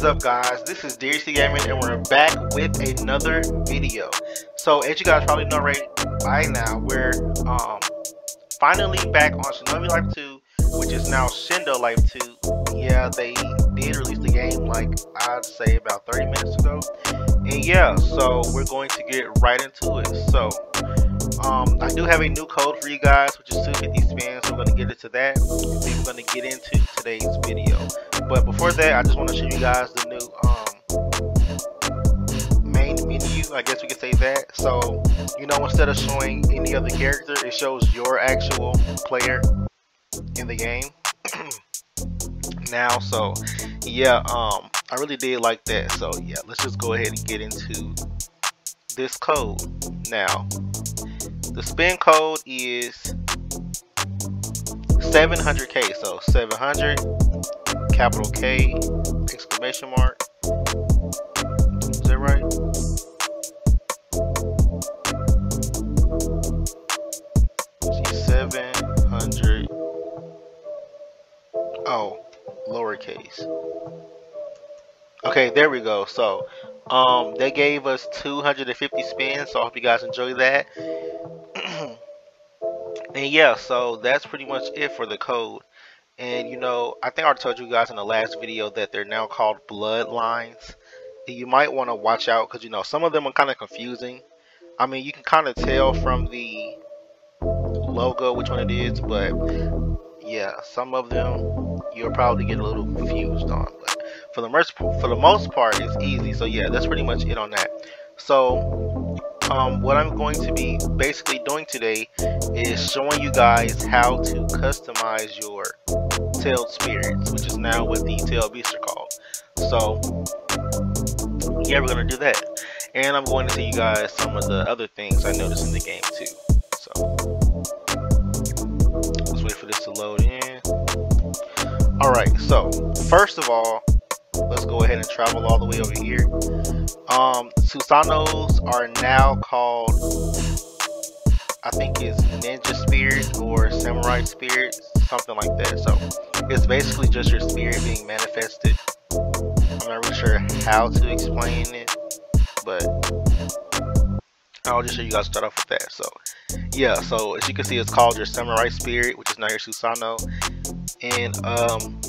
is up guys this is DariusT Gaming and we're back with another video so as you guys probably know right by now we're um finally back on Shinobi Life 2 which is now Shindo Life 2 yeah they did release the game like I'd say about 30 minutes ago and yeah so we're going to get right into it so um, I do have a new code for you guys, which is 250 spins. So we're going to get into that. We're going to get into today's video. But before that, I just want to show you guys the new um, main menu. I guess we could say that. So, you know, instead of showing any other character, it shows your actual player in the game. now, so yeah, um, I really did like that. So yeah, let's just go ahead and get into this code now. The spin code is 700k. So 700 capital K exclamation mark. Is that right? See 700. Oh, lowercase. Okay, there we go. So, um, they gave us 250 spins. So I hope you guys enjoy that. and yeah, so that's pretty much it for the code. And you know, I think I told you guys in the last video that they're now called bloodlines. And you might want to watch out because you know some of them are kind of confusing. I mean, you can kind of tell from the logo which one it is, but yeah, some of them you'll probably get a little confused on. But for the most for the most part, it's easy. So yeah, that's pretty much it on that. So um, what I'm going to be basically doing today is showing you guys how to customize your tailed spirits, which is now what the tailed beasts are called. So yeah, we're gonna do that, and I'm going to tell you guys some of the other things I noticed in the game too. So let's wait for this to load in. All right, so first of all, let's go ahead and travel all the way over here. Um, Susanos are now called, I think it's Ninja Spirit or Samurai Spirit, something like that. So it's basically just your spirit being manifested. I'm not really sure how to explain it, but I'll just show you guys start off with that. So yeah, so as you can see, it's called your Samurai Spirit, which is now your Susano. And um,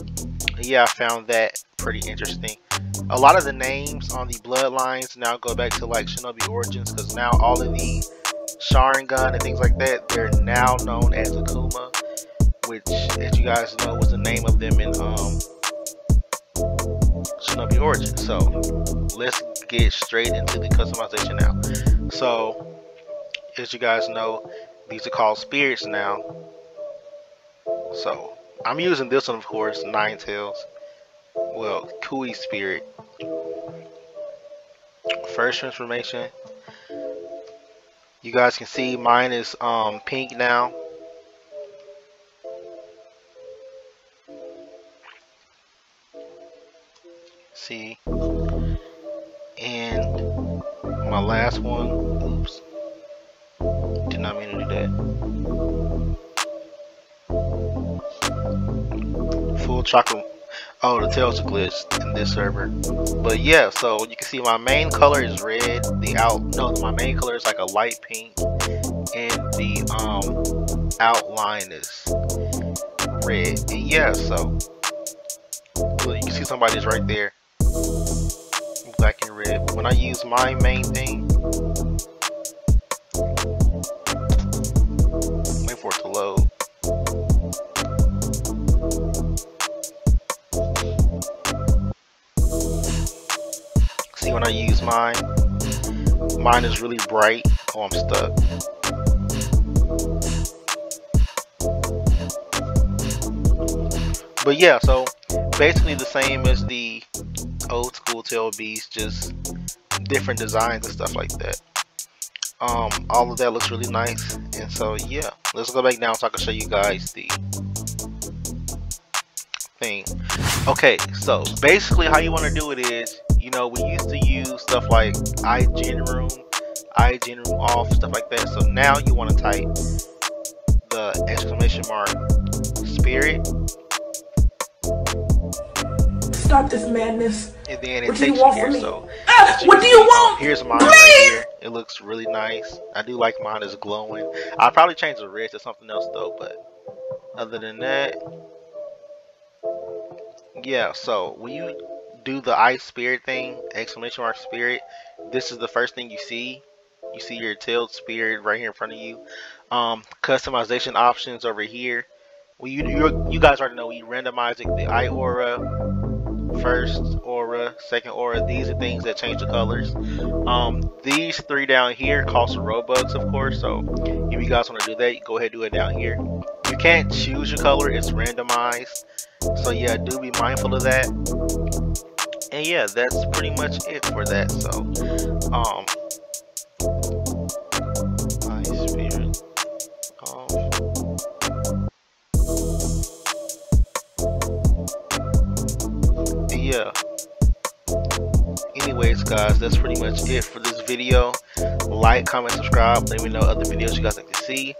yeah, I found that pretty interesting. A lot of the names on the bloodlines now go back to like Shinobi Origins because now all of the Sharingan and things like that, they're now known as Akuma, which, as you guys know, was the name of them in um, Shinobi Origins. So let's get straight into the customization now. So, as you guys know, these are called spirits now. So I'm using this one, of course, Nine Tails well, Kui Spirit. First transformation. You guys can see mine is um, pink now. See. And my last one, oops. Did not mean to do that. Full chocolate Oh, the tails are glitched in this server. But yeah, so you can see my main color is red. The out no, my main color is like a light pink, and the um outline is red. And yeah, so well, you can see somebody's right there, black and red. When I use my main thing, when I use mine. Mine is really bright. Oh, I'm stuck. But yeah, so basically the same as the old school tail beast, just different designs and stuff like that. Um, all of that looks really nice. And so yeah, let's go back down so I can show you guys the thing. Okay, so basically how you want to do it is you know, we used to use stuff like iGen room, iGen room off, stuff like that. So now you want to type the exclamation mark spirit stop this madness. And then it What do takes you want here, so Ah, what do you see, want? Here's mine Please? right here. It looks really nice. I do like mine is glowing. I'll probably change the red to something else though, but other than that, yeah. So when you do the ice spirit thing, exclamation mark spirit, this is the first thing you see. You see your tailed spirit right here in front of you. Um, customization options over here. Well, you you guys already know we randomizing the eye aura first aura, second aura. These are things that change the colors. Um, these three down here cost Robux, of course. So if you guys want to do that, go ahead and do it down here. You can't choose your color; it's randomized. So yeah, do be mindful of that. And yeah, that's pretty much it for that. So, um, yeah. Anyways, guys, that's pretty much it for this video. Like, comment, subscribe. Let me know other videos you guys like to see.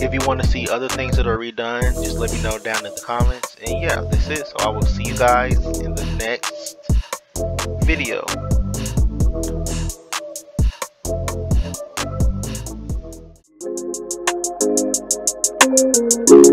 If you want to see other things that are redone, just let me know down in the comments. And yeah, that's it. So I will see you guys in the next video. Thank